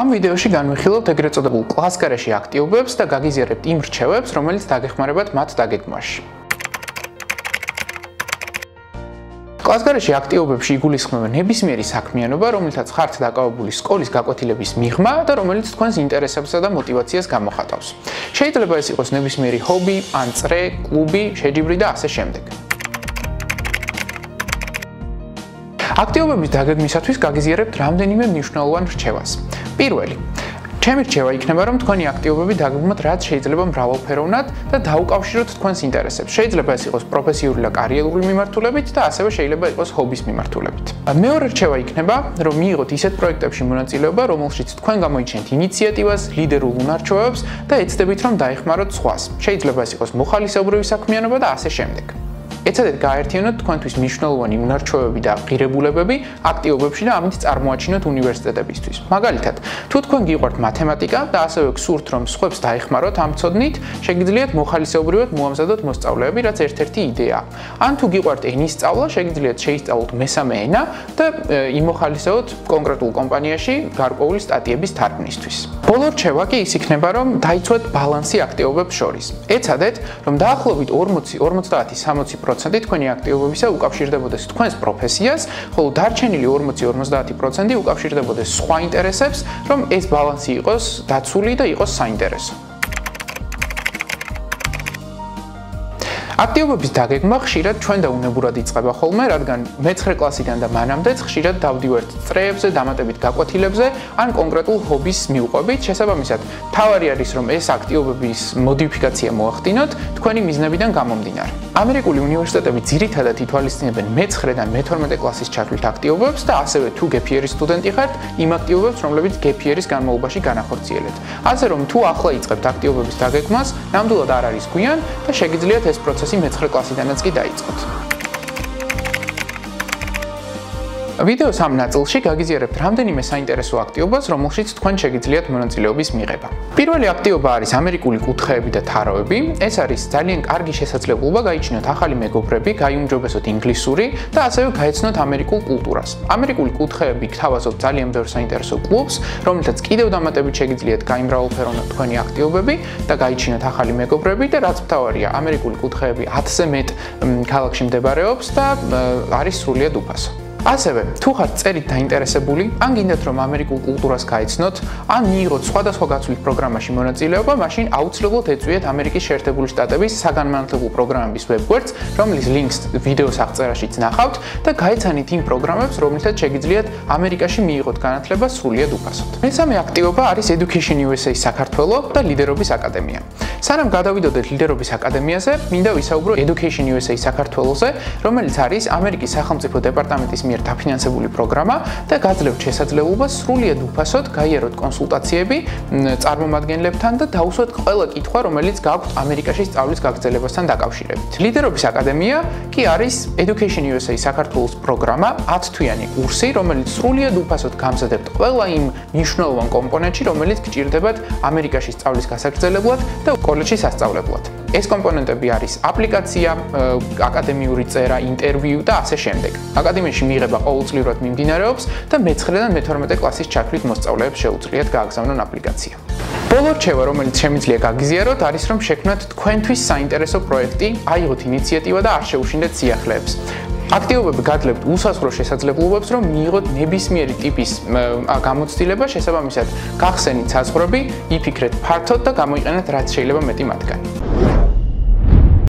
ამ ვიდეოში განვიხილავთ ეგრეთ წოდებულ კლასკარეში აქტივობებს და გაგიზიარებთ იმ რჩევებს, რომელიც დაგეხმარებათ მათ დაგეგმვაში. კლასგარეში აქტივობებში იგულისხმება ნებისმიერი საქმიანობა, რომელთაც ხართ დაკავებული სკოლის გაკვეთილების მიღმა და რომელიც თქვენს ინტერესებსა და мотиваციას გამოხატავს. შეიძლება ეს იყოს ნებისმიერი ჰობი, ან წრე, კლუბი, შეჯიბრი და ასე შემდეგ. აქტიობების დაგეგმისათვის გაგიზიარებთ რამდენიმე მნიშვნელოვან რჩევას. პირველი ჩემი რჩევა იქნება რომ თქვენი აქტიობები დაგეგმოთ რაც შეიძლება მრავალფეროვნად და დაუკავშიროთ თქვენს ინტერესებს. შეიძლება ეს იყოს პროფესიული და კარიერული მიმართულებით და ასევე შეიძლება იყოს ჰობის მიმართულებით. მეორე რჩევა იქნება რომ მიიღოთ ისეთ პროექტებში მონაწილეობა, რომელშიც თქვენ გამოიჩენთ ინიციატივას, ლიდერულ უნარჩვევებს და ეცდებით რომ დაეხმაროთ სხვას. შეიძლება ეს იყოს მოხალისეობრივი საქმიანობა და ასე შემდეგ. ეცადეთ გააერთიანოთ თქვენთვის მნიშვნელოვანი უნარჩვევები და ღირებულებები აქტიობებში და ამით წარმოაჩინოთ უნივერსიტეტებისთვის. მაგალითად, თუ თქვენ გიყვართ მათემატიკა და ასევე გსურთ რომ სხვებს დაეხმაროთ ამ ცოდნით, შეგიძლიათ მოხალისეობრივად მოამზადოთ მოსწავლეები, რაც ერთ-ერთი იდეაა. ან თუ გიყვართ ენის სწავლა, შეგიძლიათ შეისწავლოთ მესამე ენა და იმოხალისეოთ კონკრეტულ კომპანიაში გარკვეული სტატიების თარგმნისთვის. ბოლო რჩევა კი ის იქნება, რომ დაიცვათ ბალანსი აქტიობებს შორის. ეცადეთ, რომ დაახლოებით 40, 50, 60% 40% თქვენი აქტიობებისა უკავშირდებოდეს თქვენს პროფესიას, ხოლო დარჩენილი 40-50% უკავშირდებოდეს სხვა ინტერესებს, რომ ეს ბალანსი იყოს დაცული და იყოს საინტერესო. აქტიობების დაგეგმა ხშირად ჩვენ და უნებურად იწყება ხოლმე, რადგან მე-9 კლასიდან და მანამდე ხშირად დავდივართ წრეებზე, დამატებით გაკვეთილებზე, ან კონკრეტულ ჰობის მიუყვებით. შესაბამისად, თავარი არის, რომ ეს აქტიობების მოდიფიკაცია მოახდინოთ თქვენი მიზნებიდან გამომდინარე. ამერიკული უნივერსიტეტები ძირითადად ითვალისწინებენ მე-9-დან მე-12 კლასის ჩათვლით აქტიობებს და ასევე თუ გეფიერის სტუდენტი ხართ, იმ აქტიობებს, რომლებიც გეფიერის განმავლობაში განახორციელებთ. ასე რომ თუ ახლა იწყებთ აქტიობების დაგეგმას, ნამდვილად არ არის გვიან და შეგიძლიათ ეს პროცესი პროცესი მე-9 კლასიდანაც კი დაიწყოთ. ვიდეოს ამ ნაწილში გაგიზიარებთ რამდენიმე საინტერესო აქტიობას, რომელშიც თქვენ შეგიძლიათ მონაწილეობის მიღება. პირველი აქტიობა არის ამერიკული კუთხეები და თაროები. ეს არის ძალიან კარგი შესაძლებლობა გაიჩინოთ ახალი მეგობრები, გაიუმჯობესოთ ინგლისური და ასევე გაეცნოთ ამერიკულ კულტურას. ამერიკული კუთხეები გთავაზობ ძალიან ბევრ საინტერესო კლუბს, რომელთაც კიდევ დამატებით შეგიძლიათ გაიმრავლფეროვნოთ თქვენი აქტიობები და გაიჩინოთ ახალი მეგობრები და რაც მთავარია, ამერიკული კუთხეები 10-ზე მეტ ქალაქში მდებარეობს და არის სრულიად უფასო. ასევე, თუ ხართ წერით დაინტერესებული, ან გინდათ რომ ამერიკულ კულტურას გაიცნოთ, ან მიიღოთ სხვადასხვა გაცვლით პროგრამაში მონაწილეობა, მაშინ აუცილებლად ეწვიეთ ამერიკის შეერთებული შტატების საგანმანათლებლო პროგრამების ვებგვერდს, რომლის ლინკს ვიდეოს აღწერაშიც ნახავთ და გაეცანით იმ პროგრამებს, რომლითაც შეგიძლიათ ამერიკაში მიიღოთ განათლება სრულიად უფასოდ. მესამე აქტივობა არის Education USA საქართველოს და ლიდერობის აკადემია. სანამ გადავიდოდეთ ლიდერობის აკადემიაზე, მინდა ვისაუბრო Education USA საქართველოსზე, რომელიც არის ამერიკის სახელმწიფო დეპარტამენტის მიერ დაფინანსებული პროგრამა და გაძლევთ შესაძლებლობას სრულიად უფასოდ გაიაროთ კონსულტაციები წარმომადგენლებთან და დაუსვათ ყველა კითხვა, რომელიც გაქვთ ამერიკაში სწავლის გაგრძელებასთან დაკავშირებით. ლიდერობის აკადემია კი არის Education USA საქართველოს პროგრამა, 10 თვიანი კურსი, რომელიც სრულიად უფასოდ გამზადებთ ყველა იმ მნიშვნელოვან კომპონენტში, რომელიც გჭირდებათ ამერიკაში სწავლის გასაგრძელებლად და კოლეჯში სასწავლებლად. ეს კომპონენტები არის აპლიკაცია, აკადემიური წერა, ინტერვიუ და ასე შემდეგ. აკადემიაში მიიღება ყოველწლიურად მიმდინარეობს და მე-9-დან მე-12 კლასის ჩათვლით მოსწავლეებს შეუძლიათ გააგზავნონ აპლიკაცია. ბოლო რჩევა, რომელიც შემიძლია გაგიზიაროთ, არის რომ შექმნათ თქვენთვის საინტერესო პროექტი, აიღოთ ინიციატივა და არ შეუშინდეთ სიახლეებს. აქტიობები გადლებთ უსასრულო შესაძლებლობებს, რომ მიიღოთ ნებისმიერი ტიპის გამოცდილება, შესაბამისად, გახსენით საზღვრები, იფიქრეთ ფართოდ და გამოიყენეთ რაც შეიძლება მეტი მათგანი.